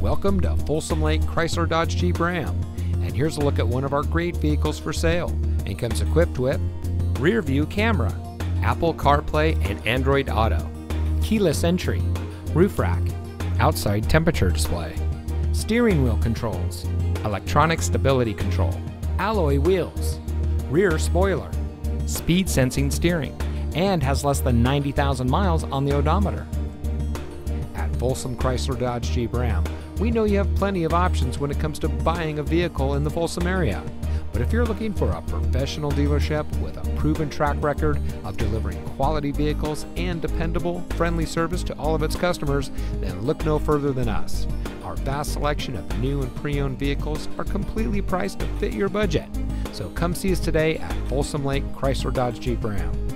Welcome to Folsom Lake Chrysler Dodge Jeep Ram. And here's a look at one of our great vehicles for sale. And comes equipped with rear view camera, Apple CarPlay and Android Auto, keyless entry, roof rack, outside temperature display, steering wheel controls, electronic stability control, alloy wheels, rear spoiler, speed sensing steering, and has less than 90,000 miles on the odometer. At Folsom Chrysler Dodge Jeep Ram, we know you have plenty of options when it comes to buying a vehicle in the Folsom area. But if you're looking for a professional dealership with a proven track record of delivering quality vehicles and dependable, friendly service to all of its customers, then look no further than us. Our vast selection of new and pre owned vehicles are completely priced to fit your budget. So come see us today at Folsom Lake Chrysler Dodge Jeep Ram.